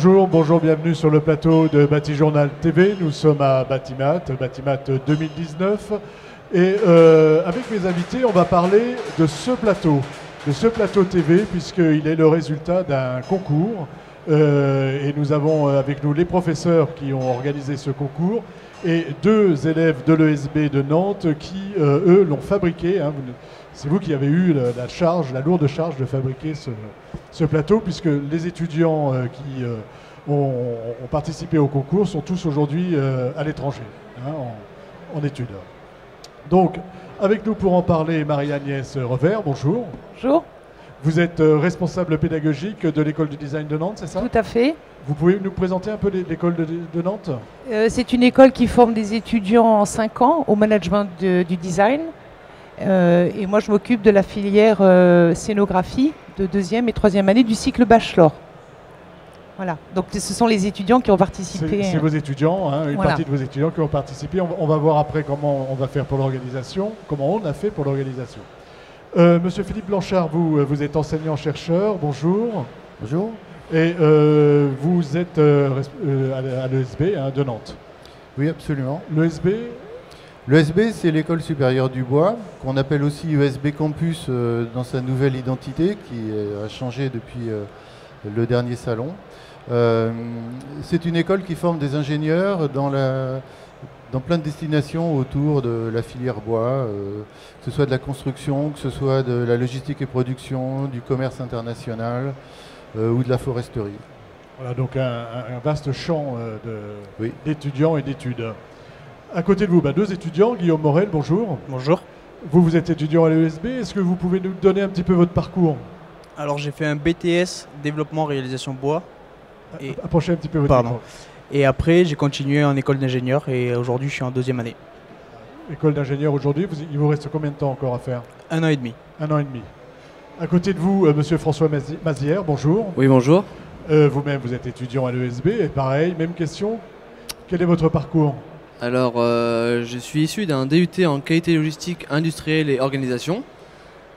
Bonjour, bonjour, bienvenue sur le plateau de Batijournal TV. Nous sommes à Batimat, Batimat 2019. Et euh, avec mes invités, on va parler de ce plateau, de ce plateau TV, puisqu'il est le résultat d'un concours. Euh, et nous avons euh, avec nous les professeurs qui ont organisé ce concours et deux élèves de l'ESB de Nantes qui, eux, l'ont fabriqué. Hein. C'est vous qui avez eu la charge, la lourde charge de fabriquer ce, plateau, puisque les étudiants qui ont, participé au concours sont tous aujourd'hui à l'étranger, hein, en études. Donc, avec nous pour en parler, Marie-Agnès Revers, bonjour. Bonjour. Vous êtes euh, responsable pédagogique de l'école du design de Nantes, c'est ça? Tout à fait. Vous pouvez nous présenter un peu l'école de, Nantes? Euh, C'est une école qui forme des étudiants en 5 ans au management du design. Euh, et moi, je m'occupe de la filière scénographie de deuxième et troisième année du cycle bachelor. Voilà, donc ce sont les étudiants qui ont participé. C'est vos étudiants, hein, une partie de vos étudiants qui ont participé. On, va voir après comment on va faire pour l'organisation, comment on a fait pour l'organisation. Euh, Monsieur Philippe Blanchard, vous, euh, vous êtes enseignant-chercheur, bonjour. Bonjour. Et euh, vous êtes à l'ESB hein, de Nantes. Oui, absolument. L'ESB L'ESB, c'est l'école supérieure du bois, qu'on appelle aussi USB Campus dans sa nouvelle identité, qui a changé depuis le dernier salon. Euh, c'est une école qui forme des ingénieurs dans, la, dans plein de destinations autour de la filière bois, euh, que ce soit de la construction, que ce soit de la logistique et production, du commerce international euh, ou de la foresterie. Voilà donc un, vaste champ d'étudiants et d'études. À côté de vous, bah, deux étudiants, Guillaume Morel, bonjour. Bonjour. Vous, vous êtes étudiant à l'ESB, est-ce que vous pouvez nous donner un petit peu votre parcours Alors j'ai fait un BTS développement réalisation bois et... Approchez un petit peu votre Pardon. Et après, j'ai continué en école d'ingénieur et aujourd'hui, je suis en deuxième année. École d'ingénieur aujourd'hui, il vous reste combien de temps encore à faire Un an et demi. Un an et demi. À côté de vous, euh, monsieur François Mazière, bonjour. Oui, bonjour. Euh, vous-même, vous êtes étudiant à l'ESB, et pareil, même question. Quel est votre parcours Alors, euh, je suis issu d'un DUT en qualité logistique industrielle et organisation.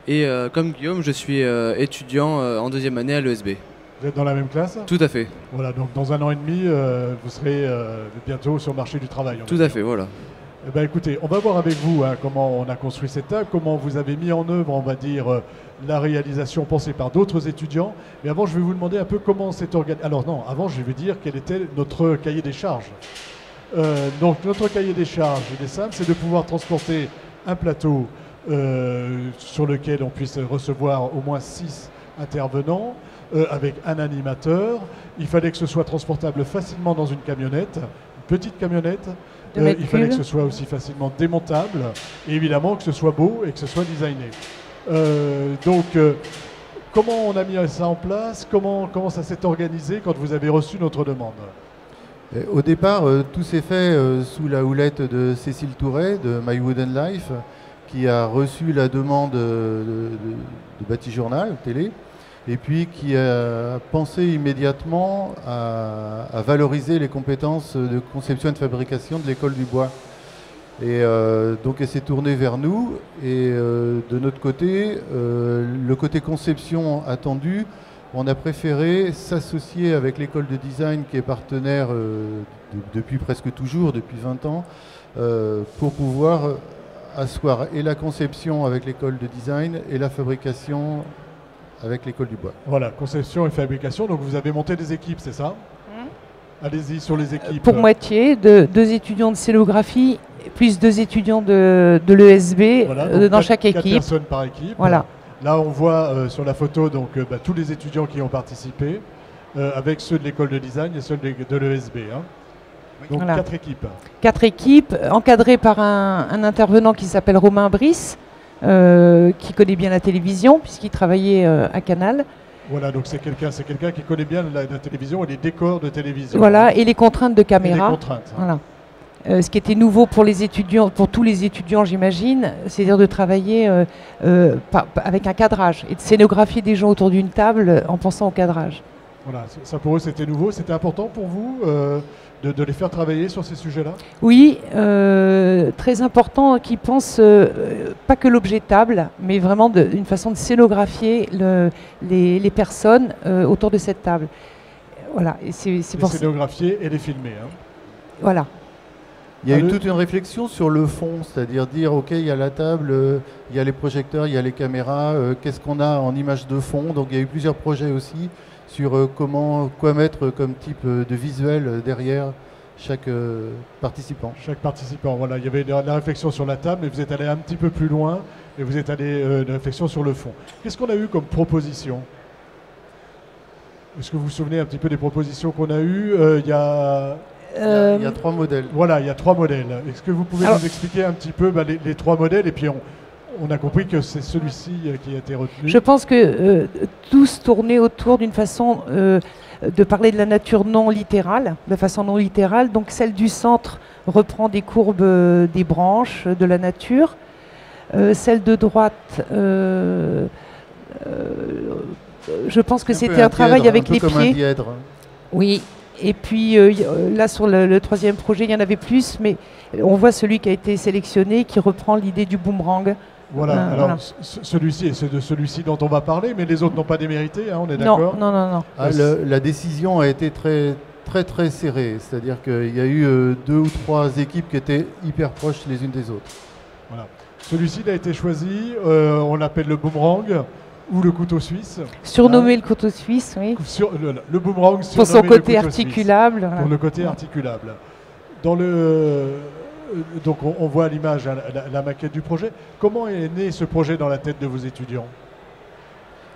Et comme Guillaume, je suis étudiant en deuxième année à l'ESB. Vous êtes dans la même classe? Tout à fait. Voilà, donc dans un an et demi, euh, vous serez euh, bientôt sur le marché du travail. Tout à fait, voilà. Eh ben, écoutez, on va voir avec vous hein, comment on a construit cette table, comment vous avez mis en œuvre, on va dire, euh, la réalisation pensée par d'autres étudiants. Mais avant, je vais vous demander un peu comment c'est organisé. Alors non, avant, je vais dire quel était notre cahier des charges. Donc notre cahier des charges, il est simple, c'est de pouvoir transporter un plateau sur lequel on puisse recevoir au moins six intervenants. Euh, avec un animateur. Il fallait que ce soit transportable facilement dans une camionnette, une petite camionnette. Euh, il fallait que ce soit aussi facilement démontable et évidemment que ce soit beau et que ce soit designé. Euh, donc, comment on a mis ça en place? Comment, comment ça s'est organisé quand vous avez reçu notre demande? Au départ, tout s'est fait sous la houlette de Cécile Touret de My Wooden Life, qui a reçu la demande de, de, Bâti Journal télé et puis qui a pensé immédiatement à, valoriser les compétences de conception et de fabrication de l'école du bois. Et euh, donc elle s'est tournée vers nous et euh, de notre côté, euh, le côté conception attendu, on a préféré s'associer avec l'école de design qui est partenaire depuis presque toujours, depuis 20 ans, pour pouvoir asseoir et la conception avec l'école de design et la fabrication avec l'école du bois. Voilà, conception et fabrication. Donc vous avez monté des équipes, c'est ça? Hmm. Allez-y sur les équipes. Pour moitié, de, deux étudiants de scénographie, plus deux étudiants de, de l'ESB euh, dans chaque équipe. Quatre personnes par équipe. Voilà. Là, on voit euh, sur la photo donc, euh, bah, tous les étudiants qui ont participé, avec ceux de l'école de design et ceux de, l'ESB. Hein. Donc quatre équipes. Quatre équipes, encadrées par un, un intervenant qui s'appelle Romain Brice, euh, qui connaît bien la télévision, puisqu'il travaillait euh, à Canal. Voilà, donc c'est quelqu'un, c'est quelqu'un qui connaît bien la, télévision et les décors de télévision. Voilà, et les contraintes de caméra. les contraintes. Voilà. Euh, ce qui était nouveau pour les étudiants, pour tous les étudiants, j'imagine, c'est-à-dire de travailler avec un cadrage et de scénographier des gens autour d'une table en pensant au cadrage. Voilà, ça pour eux c'était nouveau. C'était important pour vous de, les faire travailler sur ces sujets-là? Oui, euh, très important qu'ils pensent euh, pas que l'objet table, mais vraiment une façon de scénographier les, personnes euh, autour de cette table. Voilà, et c'est c'est Les pour ça. scénographier et les filmer. hein. Voilà. Il y a Ah, eu toute une réflexion sur le fond, c'est-à-dire dire, OK, il y a la table, euh, il y a les projecteurs, il y a les caméras, euh, qu'est-ce qu'on a en image de fond? Donc il y a eu plusieurs projets aussi sur euh, comment, quoi mettre comme type de visuel derrière chaque participant. Chaque participant. Voilà, il y avait la réflexion sur la table, mais vous êtes allé un petit peu plus loin et vous êtes allé de réflexion sur le fond. Qu'est-ce qu'on a eu comme proposition? Est-ce que vous vous souvenez un petit peu des propositions qu'on a eues? Euh, Il y a Il y a- Euh, il y a trois modèles. Voilà, il y a trois modèles. Est-ce que vous pouvez Alors- nous expliquer un petit peu bah, les, les trois modèles Et puis on, on a compris que c'est celui-ci euh, qui a été retenu. Je pense que euh, tous tournaient autour d'une façon euh, de parler de la nature non littérale, de façon non littérale. Donc celle du centre reprend des courbes euh, des branches de la nature. Euh, celle de droite, euh, euh, je pense que c'était un travail dièdre, avec un peu les comme un pieds. dièdre. Oui. Et puis euh, euh, là sur le, le troisième projet, il y en avait plus, mais on voit celui qui a été sélectionné qui reprend l'idée du boomerang. Voilà, Euh, alors voilà. ce- celui-ci, c'est de celui-ci dont on va parler, mais les autres n'ont pas démérité, hein, on est Non, d'accord non, non, non. Ah, le- la décision a été très très très serrée, c'est-à-dire qu'il y a eu euh, deux ou trois équipes qui étaient hyper proches les unes des autres. Celui-ci il a été choisi, euh, on l'appelle le boomerang ou le couteau suisse. Surnommé le couteau suisse, oui. Sur, le, le boomerang Pour son côté suisse. articulable. voilà. Pour le côté articulable. Dans le, euh, donc on, on voit à l'image hein, la, la maquette du projet. Comment est né ce projet dans la tête de vos étudiants?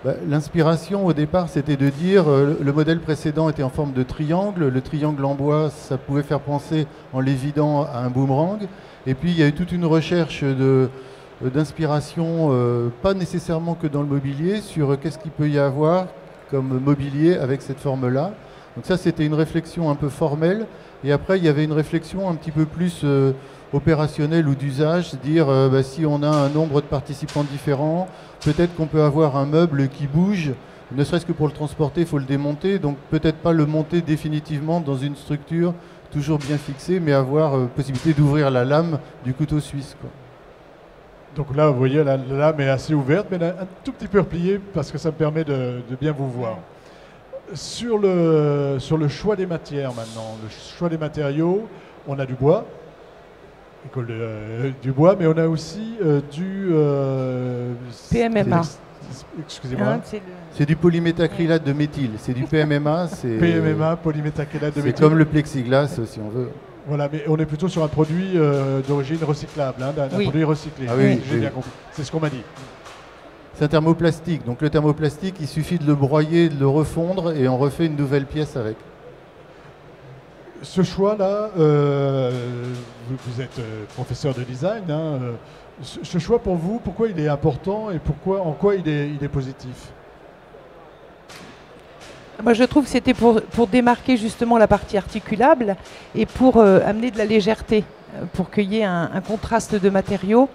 Bah, L'inspiration au départ, c'était de dire euh, le modèle précédent était en forme de triangle. Le triangle en bois, ça pouvait faire penser en l'évident à un boomerang. Et puis il y a eu toute une recherche de- euh, d'inspiration, euh, pas nécessairement que dans le mobilier, sur euh, qu'est-ce qu'il peut y avoir comme mobilier avec cette forme-là. Donc ça, c'était une réflexion un peu formelle. Et après, il y avait une réflexion un petit peu plus euh, opérationnelle ou d'usage, dire euh, bah, si on a un nombre de participants différents, peut-être qu'on peut avoir un meuble qui bouge, ne serait-ce que pour le transporter, il faut le démonter, donc peut-être pas le monter définitivement dans une structure toujours bien fixée, mais avoir euh, possibilité d'ouvrir la lame du couteau suisse. Donc là, vous voyez, la, la lame est assez ouverte, mais elle est un tout petit peu repliée parce que ça me permet de, de bien vous voir. Sur le, sur le choix des matières maintenant, le choix des matériaux, on a du bois, école de- euh, du bois, mais on a aussi euh, du euh, PMMA. c'est- Excusez-moi. Hein, c'est le- C'est du polyméthacrylate de méthyle, c'est du PMMA, c'est PMMA, polyméthacrylate de c'est méthyle. comme le plexiglas si on veut. Voilà, mais on est plutôt sur un produit euh, d'origine recyclable, hein, Oui. produit recyclé. Ah oui, j'ai bien compris. C'est ce qu'on m'a dit. C'est un thermoplastique, donc le thermoplastique, il suffit de le broyer, de le refondre et on refait une nouvelle pièce avec. Ce choix-là, euh, vous, vous êtes euh, professeur de design. hein, ce, ce choix pour vous, pourquoi il est important et pourquoi, en quoi il est, il est positif? Moi, je trouve que c'était pour, démarquer justement la partie articulable et pour euh, amener de la légèreté, euh, pour qu'il y ait un, contraste de matériaux.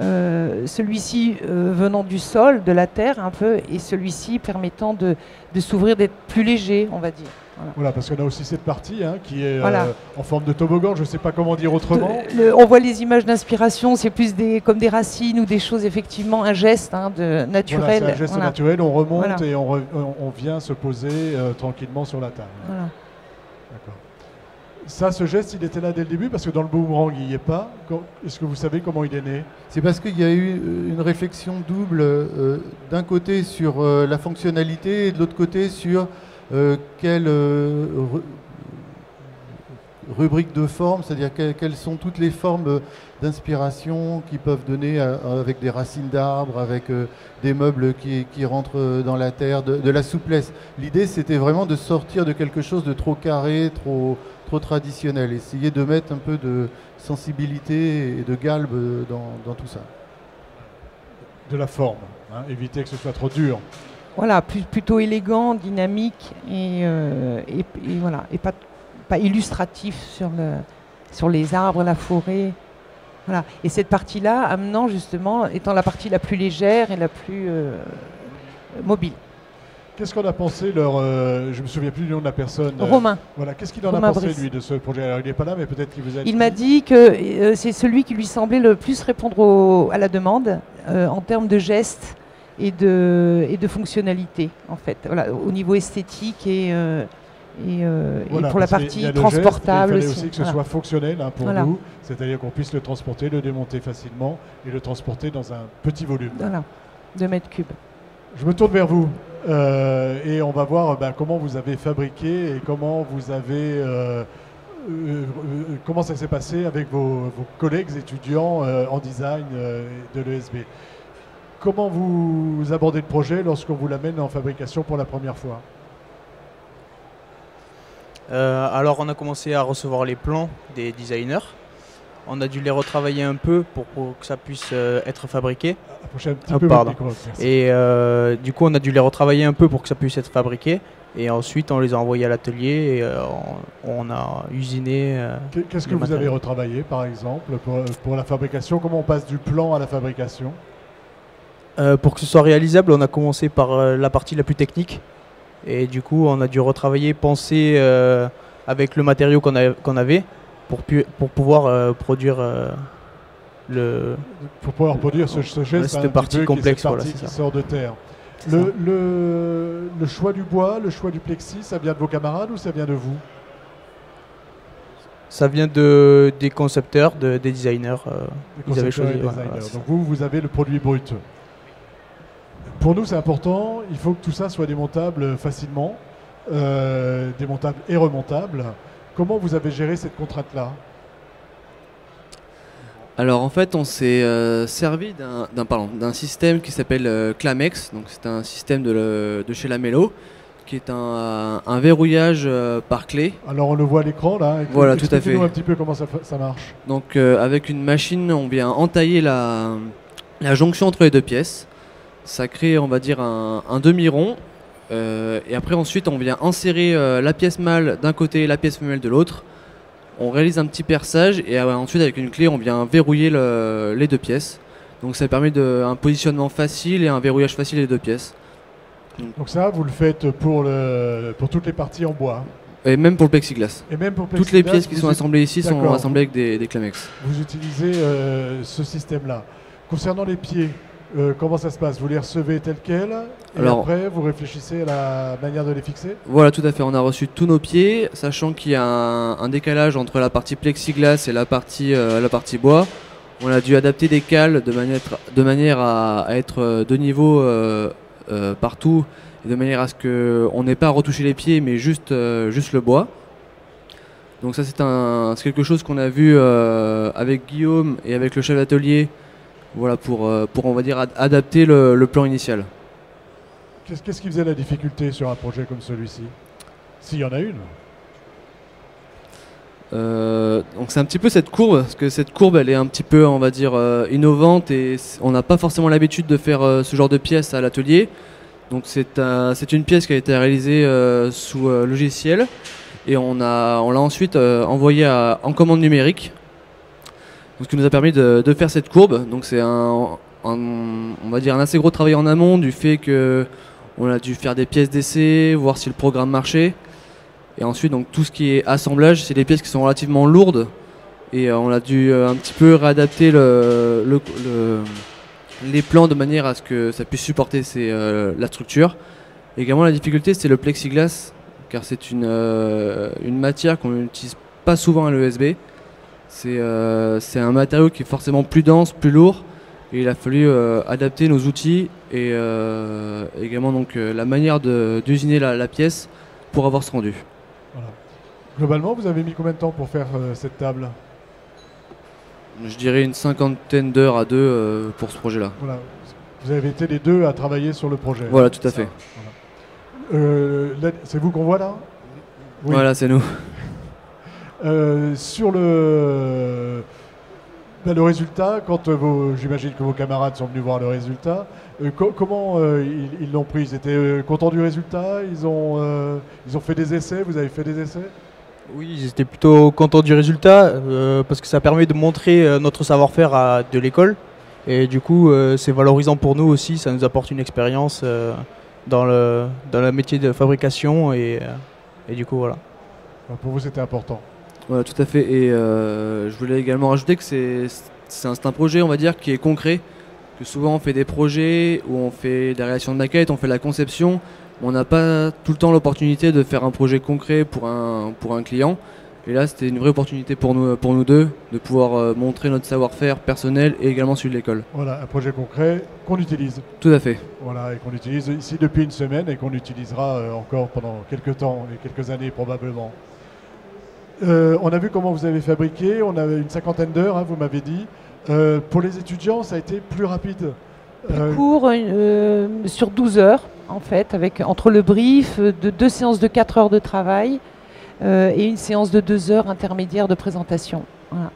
Euh, celui-ci venant du sol, de la terre un peu, et celui-ci permettant de s'ouvrir, d'être plus léger, on va dire. Voilà, parce qu'on a aussi cette partie hein, qui est euh, Voilà. en forme de toboggan, je ne sais pas comment dire autrement. Le- on voit les images d'inspiration, c'est plus des, comme des racines ou des choses, effectivement, un geste hein, de Voilà, naturel. c'est un geste Voilà. naturel, on remonte Voilà. et on, re- on- on vient se poser euh, tranquillement sur la table. Voilà. D'accord. Ça, ce geste, il était là dès le début parce que dans le boomerang, il n'y est pas. Est-ce que vous savez comment il est né? C'est parce qu'il y a eu euh, une réflexion double, euh, d'un côté sur euh, la fonctionnalité et de l'autre côté sur euh, quelle euh, ru- rubrique de forme, c'est-à-dire que- quelles sont toutes les formes euh, d'inspiration qui peuvent donner avec des racines d'arbres, avec euh, des meubles qui, rentrent euh, dans la terre, de, la souplesse? L'idée, c'était vraiment de sortir de quelque chose de trop carré, trop, traditionnel, essayer de mettre un peu de sensibilité et de galbe euh, dans, dans tout ça. De la forme. hein, éviter que ce soit trop dur. Voilà, plus- plutôt élégant, dynamique et, euh, et, et voilà, et pas, pas illustratif sur, le, sur les arbres, la forêt. Voilà. Et cette partie-là, amenant justement, étant la partie la plus légère et la plus euh, mobile. Qu'est-ce qu'on a pensé leur, euh, Je me souviens plus du nom de la personne. euh, Romain, Voilà, qu'est-ce qu'il en Romain a pensé Brice. lui de ce projet? Alors il n'est pas là, mais peut-être qu'il vous a. il m'a dit que c'est celui qui lui semblait le plus répondre au- à la demande en termes de gestes et de, et de fonctionnalité, en fait, voilà, au niveau esthétique et, euh, Et, euh, et pour la partie le geste, transportable il fallait aussi. aussi que ce Voilà. soit fonctionnel hein, pour nous, c'est-à-dire qu'on puisse le transporter, le démonter facilement et le transporter dans un petit volume. Voilà, 2 mètres cubes. Je me tourne vers vous euh, et on va voir bah, comment vous avez fabriqué et comment vous avez comment ça s'est passé avec vos, vos collègues étudiants euh, en design euh, de l'ESB. Comment vous abordez le projet lorsqu'on vous l'amène en fabrication pour la première fois Euh, alors on a commencé à recevoir les plans des designers. On a dû les retravailler un peu pour, pour que ça puisse euh, être fabriqué. Approchez un petit Ah, peu pardon. Et euh, du coup on a dû les retravailler un peu pour que ça puisse être fabriqué. Et ensuite on les a envoyés à l'atelier et euh, on, on a usiné. euh, Qu'est- Qu'est-ce que vous avez retravaillé par exemple pour, pour la fabrication? Comment on passe du plan à la fabrication? Euh, pour que ce soit réalisable, on a commencé par euh, la partie la plus technique. Et du coup, on a dû retravailler, penser euh, avec le matériau qu'on avait pour, pu- pour pouvoir produire le. pour pouvoir produire ce, ce geste cette un partie peu, complexe, cette voilà, partie c'est qui ça. sort de terre. Le, le- le choix du bois, le choix du plexi, ça vient de vos camarades ou ça vient de vous? Ça vient de, des concepteurs, de- des designers. Ils avaient choisi, voilà, voilà, Donc vous, vous avez le produit brut. Pour nous, c'est important. Il faut que tout ça soit démontable facilement, euh, démontable et remontable. Comment vous avez géré cette contrainte-là? Alors en fait, on s'est euh, servi d'un- système qui s'appelle euh, Clamex. Donc c'est un système de, le- de chez Lamello, qui est un, un verrouillage euh, par clé. Alors on le voit à l'écran là. Voilà, tout à fait. un petit peu comment ça, ça marche. Donc avec une machine, on vient entailler la, la jonction entre les deux pièces. Ça crée, on va dire, un, un demi-rond. Euh, et après, ensuite, on vient insérer euh, la pièce mâle d'un côté et la pièce femelle de l'autre. On réalise un petit perçage et euh, ensuite, avec une clé, on vient verrouiller le- les deux pièces. Donc ça permet de, un positionnement facile et un verrouillage facile des deux pièces. Donc ça, vous le faites pour, le, pour toutes les parties en bois. Et même pour le plexiglas. Et même pour Toutes les pièces qui sont assemblées ici sont assemblées avec des, des Clamex. Vous utilisez ce système-là. Concernant les pieds, euh, comment ça se passe? Vous les recevez tels quels? Et Alors- après vous réfléchissez à la manière de les fixer? Voilà, tout à fait. On a reçu tous nos pieds, sachant qu'il y a un, un décalage entre la partie plexiglas et la partie, euh, la partie bois. On a dû adapter des cales de manière, de manière à, à être euh, de niveau euh, partout, et de manière à ce qu'on n'ait pas à retoucher les pieds, mais juste, juste le bois. Donc ça, c'est quelque chose qu'on a vu avec Guillaume et avec le chef d'atelier, voilà, pour, euh, pour, on va dire, ad- adapter le- le plan initial. Qu'est-ce qui faisait la difficulté sur un projet comme celui-ci? S'il y en a une. Euh, donc c'est un petit peu cette courbe, parce que cette courbe elle est un petit peu on va dire euh, innovante et on n'a pas forcément l'habitude de faire euh, ce genre de pièce à l'atelier. Donc c'est un- c'est une pièce qui a été réalisée sous logiciel et on l'a ensuite envoyée en commande numérique. Ce qui nous a permis de, faire cette courbe. Donc c'est un, on va dire un assez gros travail en amont du fait que on a dû faire des pièces d'essai, voir si le programme marchait. Et ensuite, donc tout ce qui est assemblage, c'est des pièces qui sont relativement lourdes. Et euh, on a dû euh, un petit peu réadapter le, le- le- les plans de manière à ce que ça puisse supporter euh, la structure. Également, la difficulté, c'est le plexiglas, car c'est une matière qu'on n'utilise pas souvent à l'ESB. C'est euh, c'est un matériau qui est forcément plus dense, plus lourd. Et il a fallu euh, adapter nos outils et euh, également donc, la manière d'usiner la, la pièce pour avoir ce rendu. Voilà. Globalement, vous avez mis combien de temps pour faire cette table? Je dirais une cinquantaine d'heures à deux euh, pour ce projet-là. Voilà. Vous avez été les deux à travailler sur le projet. Voilà, tout à fait. voilà. Euh, c'est vous qu'on voit là? Oui. Voilà, c'est nous. Euh, sur le, ben, le résultat, quand euh, vos, j'imagine que vos camarades sont venus voir le résultat, euh, co- comment euh, ils ils l'ont pris? Ils étaient contents du résultat? Ils ont, ils ont fait des essais? Vous avez fait des essais? Oui, ils étaient plutôt contents du résultat parce que ça permet de montrer notre savoir-faire à de l'école. Et du coup, c'est valorisant pour nous aussi. Ça nous apporte une expérience dans, le, dans le métier de fabrication. Et, et du coup, voilà. Pour vous, c'était important. Voilà, tout à fait. Et euh, je voulais également rajouter que c'est c'est un, un projet, on va dire, qui est concret, que souvent on fait des projets où on fait des réalisations de maquettes, on fait la conception, mais on n'a pas tout le temps l'opportunité de faire un projet concret pour un, pour un client. Et là, c'était une vraie opportunité pour nous, pour nous deux de pouvoir euh, montrer notre savoir-faire personnel et également celui de l'école. Voilà, un projet concret qu'on utilise. Tout à fait. Voilà, et qu'on utilise ici depuis une semaine et qu'on utilisera euh, encore pendant quelques temps et quelques années probablement. Euh, on a vu comment vous avez fabriqué, on avait une cinquantaine d'heures, hein, vous m'avez dit. Euh, pour les étudiants, ça a été plus rapide. Plus court, euh, sur 12 heures en fait, avec entre le brief, de deux séances de 4 heures de travail et une séance de 2 heures intermédiaire de présentation. Voilà.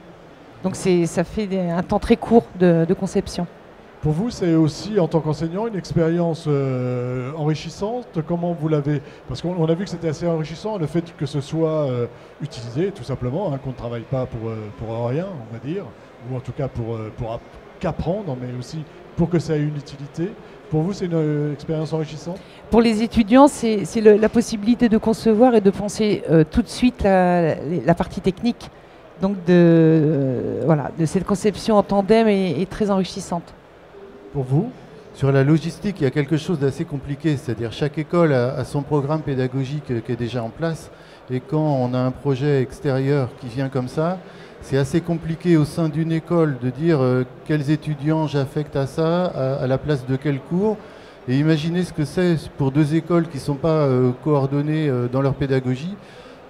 Donc ça fait des, un temps très court de, de conception. Pour vous, c'est aussi, en tant qu'enseignant, une expérience euh, enrichissante? Comment vous l'avez Parce qu'on on a vu que c'était assez enrichissant, le fait que ce soit euh, utilisé, tout simplement, hein, qu'on ne travaille pas pour, euh, pour rien, on va dire, ou en tout cas pour, pour app- qu'apprendre, mais aussi pour que ça ait une utilité. Pour vous, c'est une expérience enrichissante? Pour les étudiants, c'est la possibilité de concevoir et de penser tout de suite la, partie technique. Donc de, voilà, de cette conception en tandem est, est très enrichissante. Pour vous Sur la logistique, il y a quelque chose d'assez compliqué, c'est-à-dire chaque école a, son programme pédagogique euh, qui est déjà en place, et quand on a un projet extérieur qui vient comme ça, c'est assez compliqué au sein d'une école de dire euh, quels étudiants j'affecte à ça, à, la place de quel cours, et imaginez ce que c'est pour deux écoles qui ne sont pas euh, coordonnées dans leur pédagogie.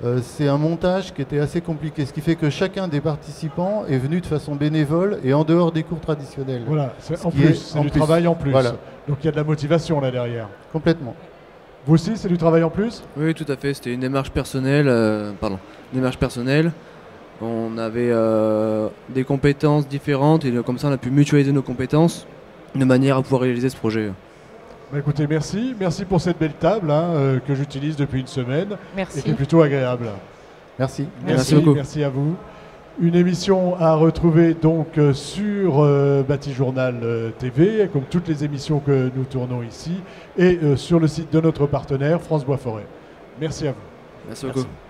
Euh, c'est un montage qui était assez compliqué, ce qui fait que chacun des participants est venu de façon bénévole et en dehors des cours traditionnels. Voilà, c'est Ce en plus, c'est du plus. travail en plus. Voilà. Donc il y a de la motivation là derrière. Complètement. Vous aussi, c'est du travail en plus? Oui, tout à fait. C'était une démarche personnelle. euh, pardon, une démarche personnelle. On avait euh, des compétences différentes et comme ça, on a pu mutualiser nos compétences de manière à pouvoir réaliser ce projet. Bah, Écoutez, merci. Merci pour cette belle table hein, euh, que j'utilise depuis une semaine et qui Merci. est plutôt agréable. Merci. Merci beaucoup. Merci à vous. Une émission à retrouver donc euh, sur euh, Bâti Journal euh, TV, comme toutes les émissions que nous tournons ici, et euh, sur le site de notre partenaire France Bois Forêt. Merci à vous. Merci Merci. beaucoup.